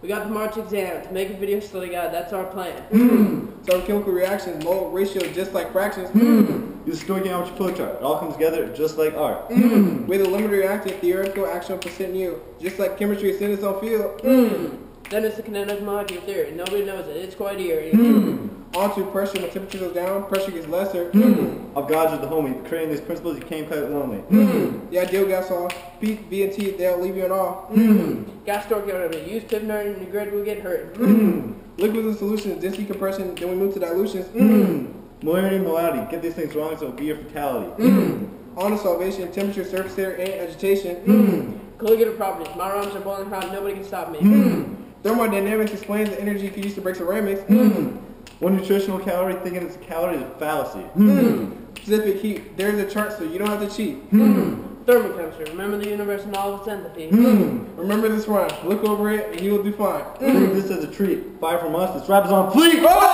We got the March exam to make a video study guide. That's our plan. Hmm. So chemical reactions, mole ratio just like fractions. You're Use stoichiometry geometry flowchart. It all comes together just like art. Hmm. With a limiting reactant, theoretical action percent u. Just like chemistry is in its own hmm. Field. Then it's the kinetic molecular theory. Nobody knows it. It's quite eerie. On to pressure, when temperature goes down, pressure gets lesser. Avogadro's with the homie. Creating these principles, you came quite lonely. The ideal gas law, P, B, and T, they'll leave you in awe. Hmm. Gas stoichiometry. Use pivot in the grid will get hurt. Hmm. Liquids and solutions, density compression, then we move to dilutions. Hmm. Molarity and molality. Get these things wrong, so it'll be your fatality. On to solvation, temperature, surface area, and agitation. Colligative properties. My rhymes are boiling hot. Nobody can stop me. Thermodynamics explains the energy you can use to break ceramics. One hmm. hmm. nutritional calorie, thinking it's a calorie is a fallacy. Hmm. Specific heat, there's a chart so you don't have to cheat. Thermochemistry. Remember the universe and all of its enthalpy. Remember this rhyme, look over it and you will do fine. Think of this is a treat. Fire from us, this rap is on fleek! Oh!